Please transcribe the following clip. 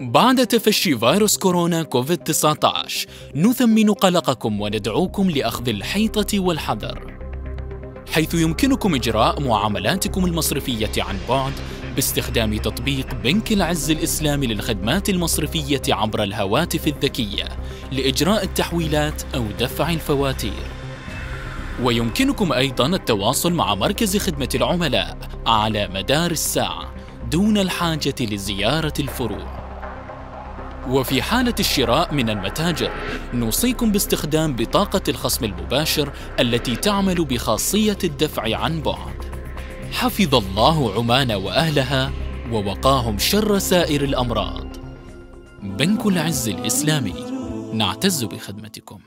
بعد تفشي فيروس كورونا كوفيد-19 نثمن قلقكم وندعوكم لأخذ الحيطة والحذر. حيث يمكنكم إجراء معاملاتكم المصرفية عن بعد باستخدام تطبيق بنك العز الإسلامي للخدمات المصرفية عبر الهواتف الذكية لإجراء التحويلات أو دفع الفواتير. ويمكنكم أيضا التواصل مع مركز خدمة العملاء على مدار الساعة دون الحاجة لزيارة الفروع. وفي حالة الشراء من المتاجر. نوصيكم باستخدام بطاقة الخصم المباشر التي تعمل بخاصية الدفع عن بعد. حفظ الله عمان وأهلها ووقاهم شر سائر الأمراض. بنك العز الإسلامي. نعتز بخدمتكم.